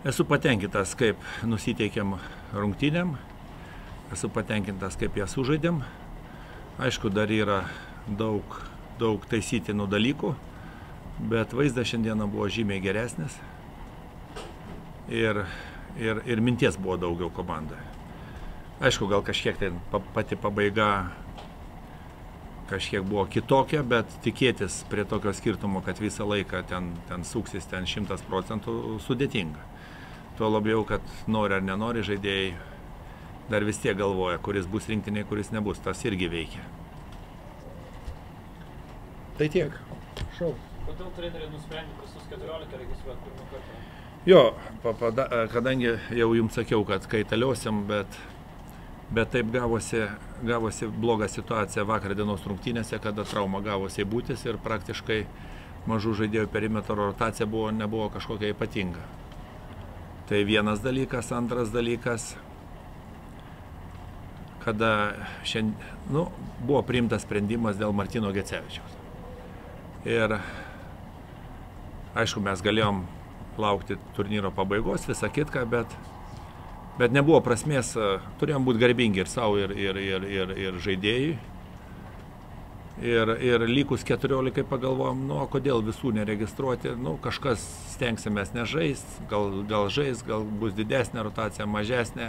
Esu patenkintas, kaip nusiteikėm rungtynėm, esu patenkintas, kaip jas sužaidėm. Aišku, dar yra daug, daug taisytinų dalykų, bet vaizdas šiandieną buvo žymiai geresnis ir, ir, ir minties buvo daugiau komandoje. Aišku, gal kažkiek tai pati pabaiga kažkiek buvo kitokia, bet tikėtis prie tokio skirtumo, kad visą laiką ten, ten suksis ten šimtas procentų sudėtinga. Tuo labiau, kad nori ar nenori žaidėjai dar vis tiek galvoja, kuris bus rinktinė, kuris nebus. Tas irgi veikia. Tai tiek. Šau. Kodėl treneriai nusprendė visus 14 registruoti pirmą kartą? Jo, papada, kadangi jau jums sakiau, kad kaitaliosiam, bet, bet taip gavosi, gavosi bloga situacija vakar dienos rungtynėse, kada trauma gavosi būtis ir praktiškai mažų žaidėjų perimetro rotacija buvo, nebuvo kažkokia ypatinga. Tai vienas dalykas, antras dalykas, kada šiandien, nu, buvo priimtas sprendimas dėl Martino Gecevičiaus. Ir aišku, mes galėjom laukti turnyro pabaigos, visą kitką, bet, bet nebuvo prasmės, turėjom būti garbingi ir savo, ir, ir, ir, ir, ir žaidėjai. Ir, ir likus 14 pagalvojom, nu, kodėl visų neregistruoti, nu, kažkas stengsimės nežais, gal, gal žais, gal bus didesnė rotacija, mažesnė.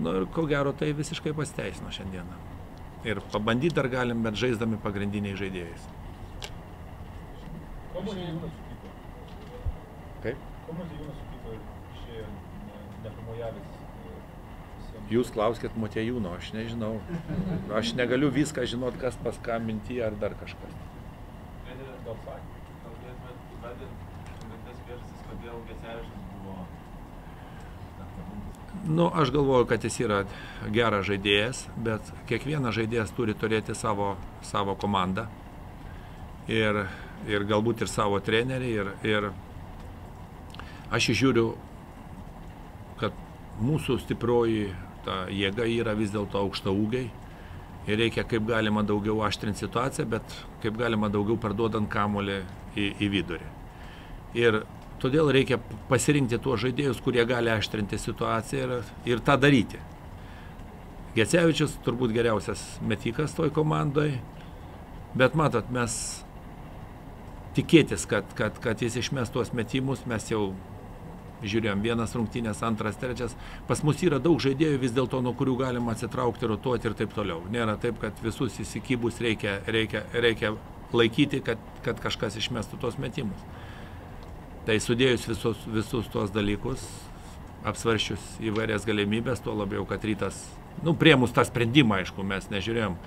Nu, ir ko gero tai visiškai pasteisino šiandieną. Ir pabandyti dar galim, bet žaisdami pagrindiniai žaidėjais. Kaip? Ko Motiejūnas supyko ir išėjo ne- nepamojavęs e, visiems? Jūs klauskit Motiejūno, aš nežinau. Aš negaliu viską žinot, kas pas ką minty ar dar kažkas. Nu, aš galvoju, kad jis yra geras žaidėjas, bet kiekvienas žaidėjas turi turėti savo, savo komandą. Ir, ir galbūt ir savo trenerį. Ir, ir aš įžiūriu, kad mūsų stiprioji ta jėga yra vis dėlto aukšta ūgiai. Ir reikia kaip galima daugiau aštrinti situaciją, bet kaip galima daugiau parduodant kamolį į, į vidurį. Ir todėl reikia pasirinkti tuos žaidėjus, kurie gali aštrinti situaciją ir, ir tą daryti. Gecevičius turbūt geriausias metikas toj komandai, bet matot, mes tikėtis, kad, kad, kad jis išmes tuos metimus, mes jau žiūrėjom vienas rungtynės, antras, trečias. Pas mus yra daug žaidėjų vis dėlto, nuo kurių galima atsitraukti, rotuoti ir taip toliau. Nėra taip, kad visus įsikibus reikia, reikia, reikia laikyti, kad, kad kažkas išmestų tuos metimus. Tai sudėjus visus, visus tuos dalykus, apsvaršius įvairias galimybės, tuo labiau, kad rytas, nu, priemus tą sprendimą, aišku, mes nežiūrėjom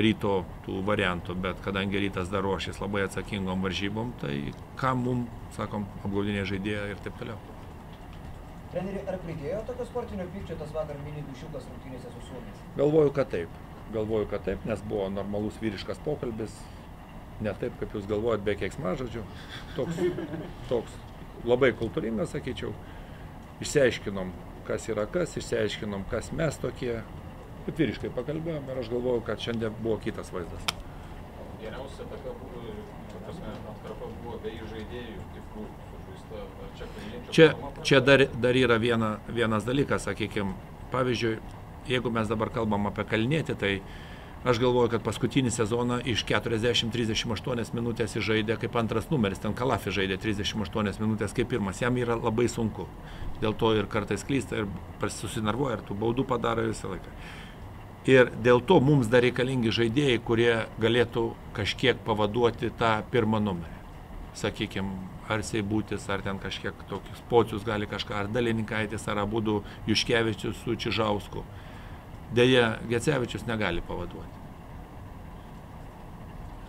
ryto tų variantų, bet kadangi rytas dar ruošės labai atsakingom varžybom, tai kam mum, sakom, apgaudinė žaidėja ir taip toliau. Treneri, ar pridėjo tokio sportinio pykčio tas vakar mini dušiukas rungtynėse su Suomiais? Galvoju, kad taip. Galvoju, kad taip, nes buvo normalus vyriškas pokalbis. Ne taip, kaip jūs galvojat, be keiksmažodžių. Toks, toks labai kultūringas, sakyčiau. Išsiaiškinom, kas yra kas, išsiaiškinom, kas mes tokie. Taip vyriškai pakalbėjom ir aš galvoju, kad šiandien buvo kitas vaizdas. Geriausia ataka buvo, atkarpa buvo be žaidėjų, kaip krūvų čia Čia, dar, dar yra viena, vienas dalykas, sakykime, pavyzdžiui, jeigu mes dabar kalbam apie kalnėtį, tai aš galvoju, kad paskutinį sezoną iš 40-38 minutės žaidė kaip antras numeris, ten Kalafi žaidė 38 minutės kaip pirmas, jam yra labai sunku. Dėl to ir kartais klysta, ir susinarvuoja, ir tų baudų padaro visą laiką. Ir dėl to mums dar reikalingi žaidėjai, kurie galėtų kažkiek pavaduoti tą pirmą numerį. Sakykime, ar Seibūtis, ar ten kažkiek tokius pocius gali kažką, ar Dalininkaitis, ar abudu Juškevičius su Čižausku. Deja, Gecevičius negali pavaduoti.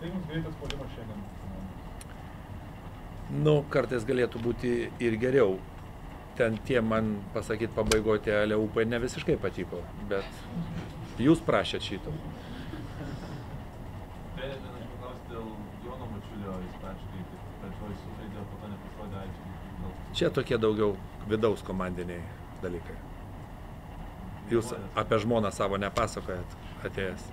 Tai jums greitas puolimas šiandien. Nu, kartais galėtų būti ir geriau. Ten tie man pasakyti pabaigoje tie Aleupai ne visiškai patiko, bet jūs prašėt šito. Treneri, dar aš paklausti dėl Jono Mačiulio, jis praktiškai pradžioj sužaidė, po to nepasirodė aiškiai. Čia tokie daugiau vidaus komandiniai dalykai. Jūs apie žmoną savo nepasakojat atėjęs.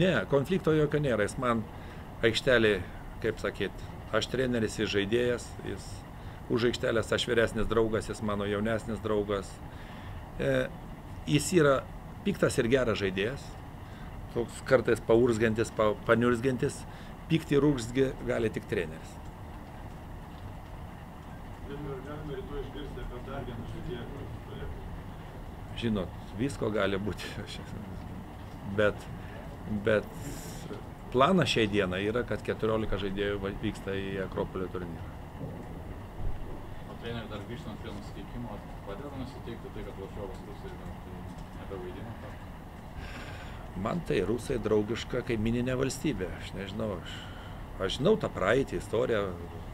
Ne, konflikto jokio nėra. Jis man aikštelį, kaip sakyt, Aš treneris, jis žaidėjas, jis už aikštelės aš vyresnis draugas, jis mano jaunesnis draugas. E, jis yra piktas ir geras žaidėjas, toks kartais paurzgantis, pa, paniurzgantis, pykti ir urgzgi gali tik treneris. Žinot, visko gali būti, bet, bet planas šiai dienai yra, kad 14 žaidėjų vyksta į Akropolio turnyrą. O treneri dar grįžtant prie nusiteikimo, padeda nusiteikti tai, kad varžovas rusai dar tai nebevaidina. Man tai rusai draugiška kaimininė valstybė. Aš nežinau, aš, aš žinau tą praeitį, istoriją,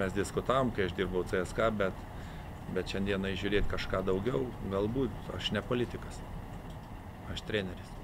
mes diskutavom, kai aš dirbau CSK, bet, bet šiandieną žiūrėti kažką daugiau, galbūt aš ne politikas, aš treneris.